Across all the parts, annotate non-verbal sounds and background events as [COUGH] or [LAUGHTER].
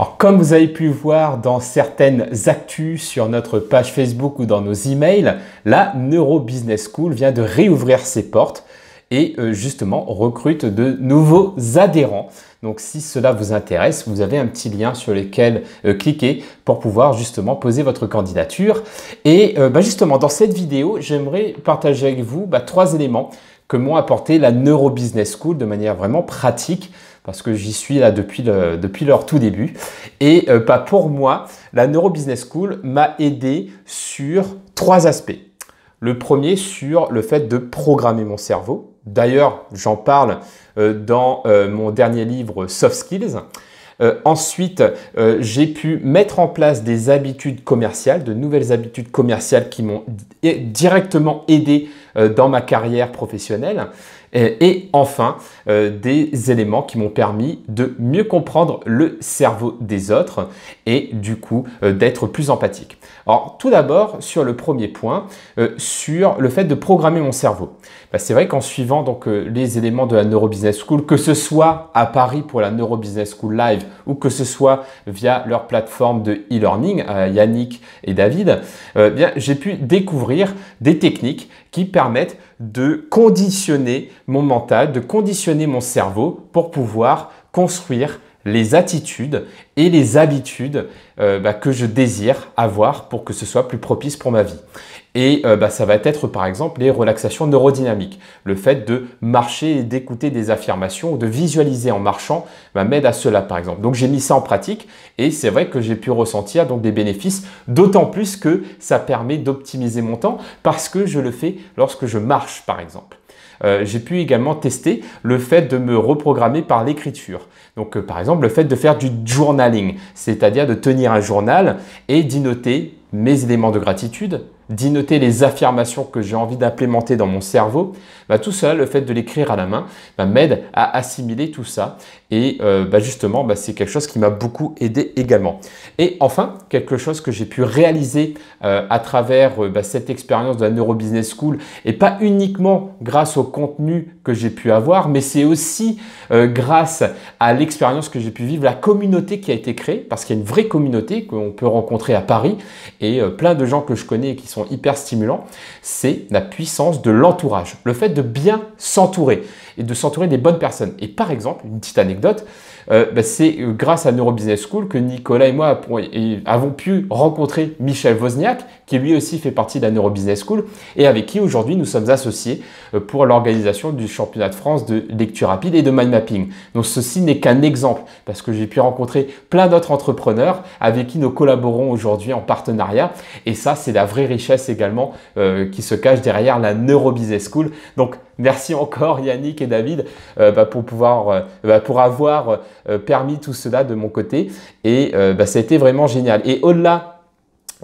Alors, comme vous avez pu voir dans certaines actus sur notre page Facebook ou dans nos emails, la Neuro Business School vient de réouvrir ses portes et euh, justement recrute de nouveaux adhérents. Donc si cela vous intéresse, vous avez un petit lien sur lequel euh, cliquer pour pouvoir justement poser votre candidature. Et euh, bah, justement, dans cette vidéo, j'aimerais partager avec vous bah, trois éléments que m'ont apporté la Neuro Business School de manière vraiment pratique parce que j'y suis là depuis, depuis leur tout début. Et euh, pas pour moi, la Neuro Business School m'a aidé sur trois aspects. Le premier sur le fait de programmer mon cerveau. D'ailleurs, j'en parle euh, dans euh, mon dernier livre Soft Skills. ensuite, j'ai pu mettre en place des habitudes commerciales, de nouvelles habitudes commerciales qui m'ont directement aidé dans ma carrière professionnelle. Et, enfin, euh, des éléments qui m'ont permis de mieux comprendre le cerveau des autres et du coup euh, d'être plus empathique. Alors tout d'abord sur le premier point, euh, sur le fait de programmer mon cerveau. Bah, c'est vrai qu'en suivant donc les éléments de la Neuro Business School, que ce soit à Paris pour la Neuro Business School Live ou que ce soit via leur plateforme de e-learning, Yannick et David, bien j'ai pu découvrir des techniques qui permettent de conditionner mon mental, de conditionner mon cerveau pour pouvoir construire les attitudes et les habitudes euh, bah, que je désire avoir pour que ce soit plus propice pour ma vie. Et euh, bah, ça va être par exemple les relaxations neurodynamiques. Le fait de marcher et d'écouter des affirmations ou de visualiser en marchant bah, m'aide à cela par exemple. Donc j'ai mis ça en pratique et c'est vrai que j'ai pu ressentir donc des bénéfices, d'autant plus que ça permet d'optimiser mon temps parce que je le fais lorsque je marche par exemple. Euh, j'ai pu également tester le fait de me reprogrammer par l'écriture. Donc euh, par exemple le fait de faire du journaling, c'est-à-dire de tenir un journal et d'y noter mes éléments de gratitude, d'y noter les affirmations que j'ai envie d'implémenter dans mon cerveau, bah, tout ça, le fait de l'écrire à la main, bah, m'aide à assimiler tout ça. Et euh, bah, justement, bah, c'est quelque chose qui m'a beaucoup aidé également. Et enfin, quelque chose que j'ai pu réaliser euh, à travers euh, bah, cette expérience de la Neuro Business School, et pas uniquement grâce au contenu que j'ai pu avoir, mais c'est aussi grâce à l'expérience que j'ai pu vivre, la communauté qui a été créée, parce qu'il y a une vraie communauté qu'on peut rencontrer à Paris, et plein de gens que je connais et qui sont hyper stimulants, c'est la puissance de l'entourage. Le fait de bien s'entourer et de s'entourer des bonnes personnes. Et par exemple, une petite anecdote, euh, bah, c'est euh, grâce à Neurobusiness School que Nicolas et moi avons pu rencontrer Michel Wozniak, qui lui aussi fait partie de la Neurobusiness School, et avec qui aujourd'hui nous sommes associés euh, pour l'organisation du championnat de France de lecture rapide et de mind mapping. Donc ceci n'est qu'un exemple, parce que j'ai pu rencontrer plein d'autres entrepreneurs avec qui nous collaborons aujourd'hui en partenariat, et ça c'est la vraie richesse également qui se cache derrière la Neurobusiness School. Donc Merci encore Yannick et David euh, bah, pour pouvoir, euh, bah, pour avoir euh, permis tout cela de mon côté et bah, ça a été vraiment génial. Et au-delà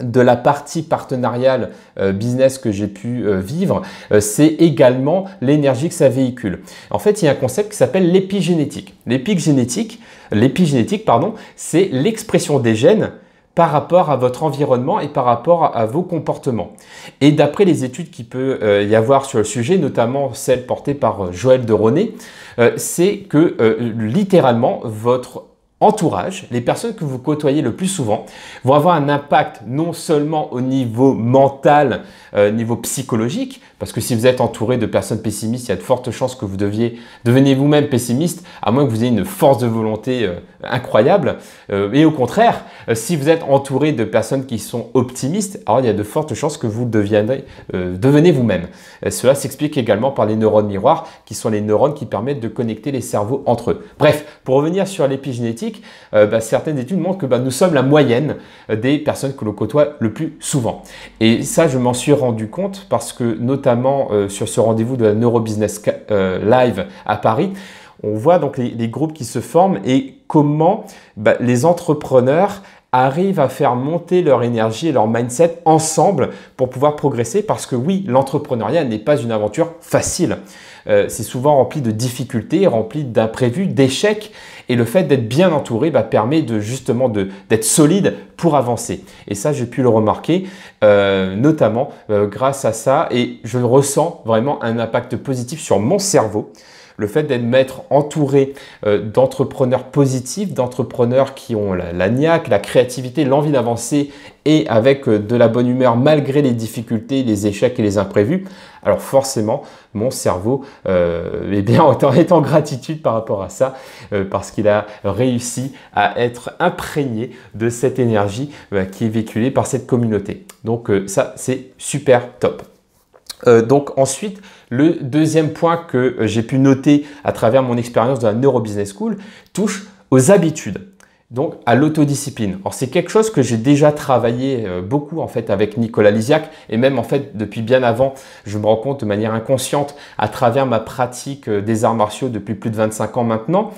de la partie partenariale business que j'ai pu vivre, c'est également l'énergie que ça véhicule. En fait, il y a un concept qui s'appelle l'épigénétique. L'épigénétique, l'épigénétique, pardon, c'est l'expression des gènes par rapport à votre environnement et par rapport à vos comportements. Et d'après les études qui peut euh, y avoir sur le sujet, notamment celles portées par euh, Joël de Roné, euh, c'est que littéralement votre entourage, les personnes que vous côtoyez le plus souvent, vont avoir un impact non seulement au niveau mental, euh, niveau psychologique, parce que si vous êtes entouré de personnes pessimistes, il y a de fortes chances que vous deviez devenir vous-même pessimiste, à moins que vous ayez une force de volonté euh, incroyable. Euh, et au contraire, si vous êtes entouré de personnes qui sont optimistes, alors il y a de fortes chances que vous deviendrez, devenez vous-même. cela s'explique également par les neurones miroirs, qui sont les neurones qui permettent de connecter les cerveaux entre eux. Bref, pour revenir sur l'épigénétique, euh, bah, certaines études montrent que bah, nous sommes la moyenne euh, des personnes que l'on côtoie le plus souvent. Et ça, je m'en suis rendu compte parce que notamment euh, sur ce rendez-vous de la Neurobusiness Live à Paris, on voit donc les, groupes qui se forment et comment bah, les entrepreneurs arrivent à faire monter leur énergie et leur mindset ensemble pour pouvoir progresser parce que oui, l'entrepreneuriat n'est pas une aventure facile. c'est souvent rempli de difficultés, rempli d'imprévus, d'échecs et le fait d'être bien entouré bah, permet de justement d'être solide pour avancer. Et ça, j'ai pu le remarquer, euh, notamment euh, grâce à ça. Et je ressens vraiment un impact positif sur mon cerveau. Le fait d'être entouré euh, d'entrepreneurs positifs, d'entrepreneurs qui ont la, la, niaque, la créativité, l'envie d'avancer et avec euh, de la bonne humeur malgré les difficultés, les échecs et les imprévus, alors forcément, mon cerveau euh, [LAUGHS] eh bien, est en gratitude par rapport à ça, euh, parce qu'il a réussi à être imprégné de cette énergie qui est véhiculée par cette communauté. Donc ça, c'est super top. Donc ensuite, le deuxième point que j'ai pu noter à travers mon expérience de la Neurobusiness School touche aux habitudes donc à l'autodiscipline. Alors c'est quelque chose que j'ai déjà travaillé euh, beaucoup en fait avec Nicolas Lisiac et même en fait depuis bien avant, je me rends compte de manière inconsciente à travers ma pratique euh, des arts martiaux depuis plus de 25 ans maintenant.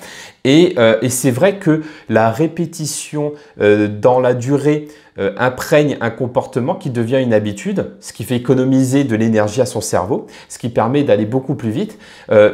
Euh, et c'est vrai que la répétition dans la durée imprègne un comportement qui devient une habitude, ce qui fait économiser de l'énergie à son cerveau, ce qui permet d'aller beaucoup plus vite,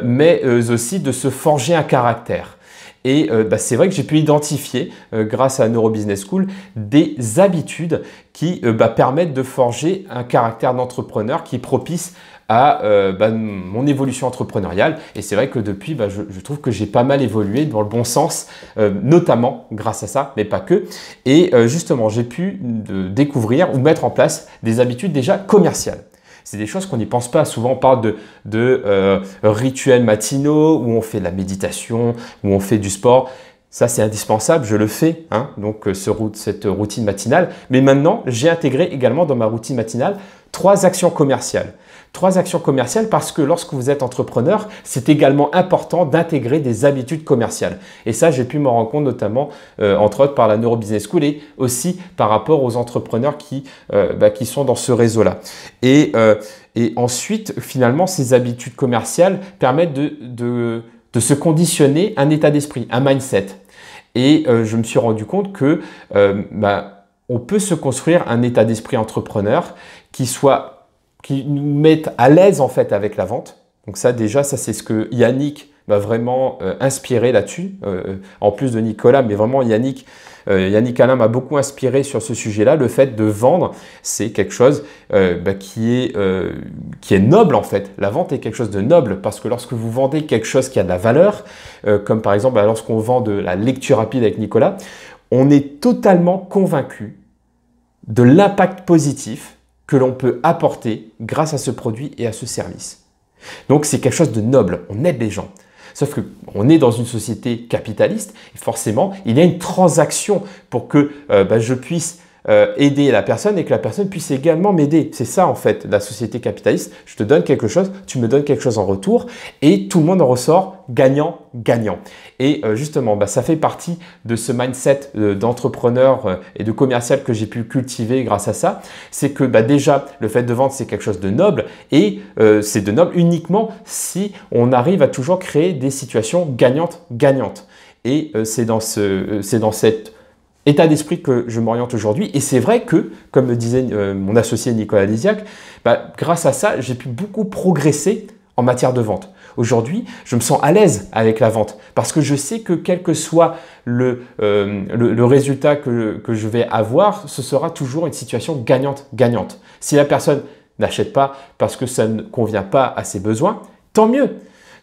mais aussi de se forger un caractère. Et euh, bah, c'est vrai que j'ai pu identifier, euh, grâce à Neurobusiness School, des habitudes qui euh, bah, permettent de forger un caractère d'entrepreneur qui est propice à bah, mon évolution entrepreneuriale. Et c'est vrai que depuis, je, trouve que j'ai pas mal évolué dans le bon sens, notamment grâce à ça, mais pas que. Et justement, j'ai pu découvrir ou mettre en place des habitudes déjà commerciales. C'est des choses qu'on n'y pense pas. Souvent, on parle de, euh, rituels matinaux où on fait de la méditation, où on fait du sport. Ça, c'est indispensable, je le fais, hein, donc euh, cette routine matinale. Mais maintenant, j'ai intégré également dans ma routine matinale trois actions commerciales. Trois actions commerciales parce que lorsque vous êtes entrepreneur, c'est également important d'intégrer des habitudes commerciales. Et ça, j'ai pu me rendre compte notamment, euh, entre autres, par la Neurobusiness School et aussi par rapport aux entrepreneurs qui, euh, bah, qui sont dans ce réseau-là. Et, euh, et ensuite, finalement, ces habitudes commerciales permettent de, de, de se conditionner un état d'esprit, un mindset. Et je me suis rendu compte que bah, on peut se construire un état d'esprit entrepreneur qui soit qui nous mettent à l'aise en fait avec la vente. Donc ça déjà, ça c'est ce que Yannick m'a vraiment euh, inspiré là-dessus, euh, en plus de Nicolas, mais vraiment Yannick, euh, Yannick Alain m'a beaucoup inspiré sur ce sujet-là. Le fait de vendre, c'est quelque chose bah, qui, est, qui est noble en fait. La vente est quelque chose de noble parce que lorsque vous vendez quelque chose qui a de la valeur, comme par exemple bah, lorsqu'on vend de la lecture rapide avec Nicolas, on est totalement convaincu de l'impact positif que l'on peut apporter grâce à ce produit et à ce service. Donc c'est quelque chose de noble, on aide les gens. Sauf qu'on est dans une société capitaliste et forcément, il y a une transaction pour que euh, bah, je puisse euh, aider la personne et que la personne puisse également m'aider. C'est ça en fait la société capitaliste. Je te donne quelque chose, tu me donnes quelque chose en retour et tout le monde en ressort gagnant, gagnant. Et euh, justement, bah, ça fait partie de ce mindset euh, d'entrepreneur et de commercial que j'ai pu cultiver grâce à ça. C'est que bah, déjà, le fait de vendre, c'est quelque chose de noble et c'est de noble uniquement si on arrive à toujours créer des situations gagnantes, gagnantes. Et c'est dans, ce, c'est dans cette état d'esprit que je m'oriente aujourd'hui. Et c'est vrai que, comme me disait euh, mon associé Nicolas Lisiac, bah, grâce à ça, j'ai pu beaucoup progresser en matière de vente. Aujourd'hui, je me sens à l'aise avec la vente parce que je sais que quel que soit le, euh, résultat que, que, je vais avoir, ce sera toujours une situation gagnante-gagnante. Si la personne n'achète pas parce que ça ne convient pas à ses besoins, tant mieux.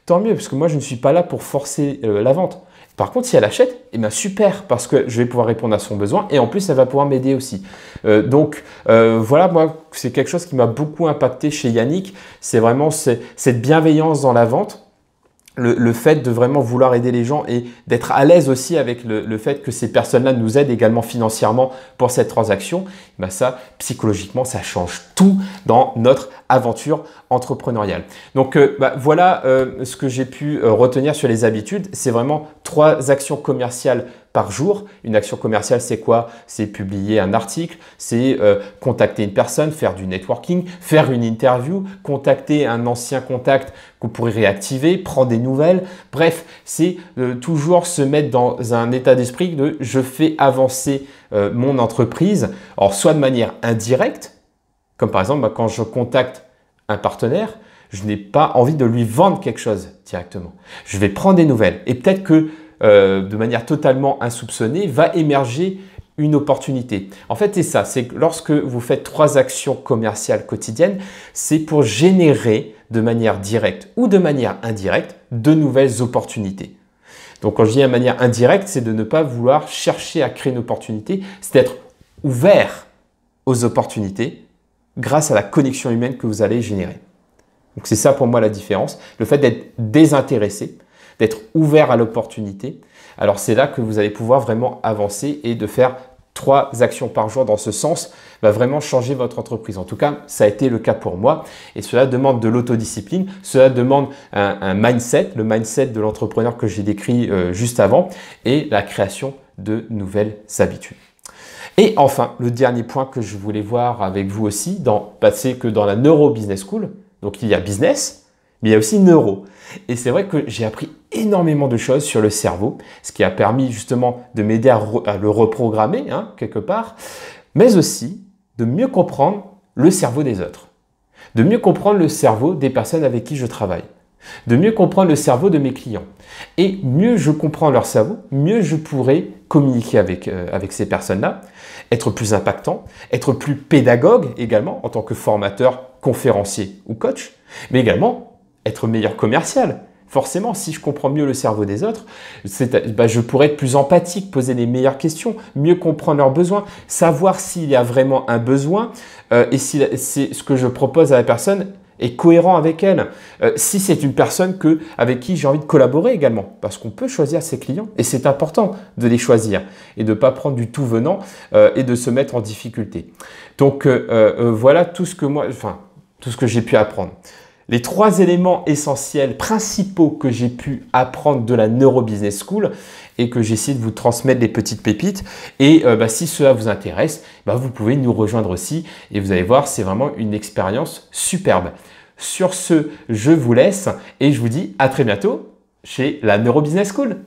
Tant mieux, parce que moi, je ne suis pas là pour forcer euh, la vente. Par contre, si elle achète, eh super, parce que je vais pouvoir répondre à son besoin et en plus, elle va pouvoir m'aider aussi. Euh, donc euh, voilà, moi, c'est quelque chose qui m'a beaucoup impacté chez Yannick. C'est vraiment cette bienveillance dans la vente le, fait de vraiment vouloir aider les gens et d'être à l'aise aussi avec le, fait que ces personnes-là nous aident également financièrement pour cette transaction, bah ça, psychologiquement, ça change tout dans notre aventure entrepreneuriale. Donc euh, bah, voilà euh, ce que j'ai pu euh, retenir sur les habitudes. C'est vraiment trois actions commerciales par jour. Une action commerciale, c'est quoi? C'est publier un article, c'est euh, contacter une personne, faire du networking, faire une interview, contacter un ancien contact que vous pourrez réactiver, prendre des nouvelles. Bref, c'est euh, toujours se mettre dans un état d'esprit de je fais avancer euh, mon entreprise. Alors, soit de manière indirecte, comme par exemple bah, quand je contacte un partenaire, je n'ai pas envie de lui vendre quelque chose directement. Je vais prendre des nouvelles. Et peut-être que euh, de manière totalement insoupçonnée, va émerger une opportunité. En fait, c'est ça, c'est que lorsque vous faites trois actions commerciales quotidiennes, c'est pour générer de manière directe ou de manière indirecte de nouvelles opportunités. Donc quand je dis de manière indirecte, c'est de ne pas vouloir chercher à créer une opportunité, c'est d'être ouvert aux opportunités grâce à la connexion humaine que vous allez générer. Donc c'est ça pour moi la différence, le fait d'être désintéressé, d'être ouvert à l'opportunité. Alors c'est là que vous allez pouvoir vraiment avancer et de faire trois actions par jour dans ce sens va vraiment changer votre entreprise. En tout cas, ça a été le cas pour moi et cela demande de l'autodiscipline, cela demande un, mindset, le mindset de l'entrepreneur que j'ai décrit euh, juste avant et la création de nouvelles habitudes. Et enfin, le dernier point que je voulais voir avec vous aussi, dans, c'est que dans la Neuro Business School, donc il y a business, mais il y a aussi neuro. Et c'est vrai que j'ai appris énormément de choses sur le cerveau, ce qui a permis justement de m'aider à, le reprogrammer hein, quelque part, mais aussi de mieux comprendre le cerveau des autres, de mieux comprendre le cerveau des personnes avec qui je travaille, de mieux comprendre le cerveau de mes clients. Et mieux je comprends leur cerveau, mieux je pourrai communiquer avec, euh, avec ces personnes-là, être plus impactant, être plus pédagogue également en tant que formateur, conférencier ou coach, mais également être meilleur commercial. Forcément, si je comprends mieux le cerveau des autres, bah, je pourrais être plus empathique, poser les meilleures questions, mieux comprendre leurs besoins, savoir s'il y a vraiment un besoin euh, et si c'est ce que je propose à la personne est cohérent avec elle. Euh, si c'est une personne que, avec qui j'ai envie de collaborer également, parce qu'on peut choisir ses clients et c'est important de les choisir et de ne pas prendre du tout venant euh, et de se mettre en difficulté. Donc voilà tout ce que moi, enfin tout ce que j'ai pu apprendre. Les trois éléments essentiels, principaux que j'ai pu apprendre de la Neuro Business School et que j'essaie de vous transmettre des petites pépites. Et euh, bah, si cela vous intéresse, bah, vous pouvez nous rejoindre aussi et vous allez voir, c'est vraiment une expérience superbe. Sur ce, je vous laisse et je vous dis à très bientôt chez la Neuro Business School.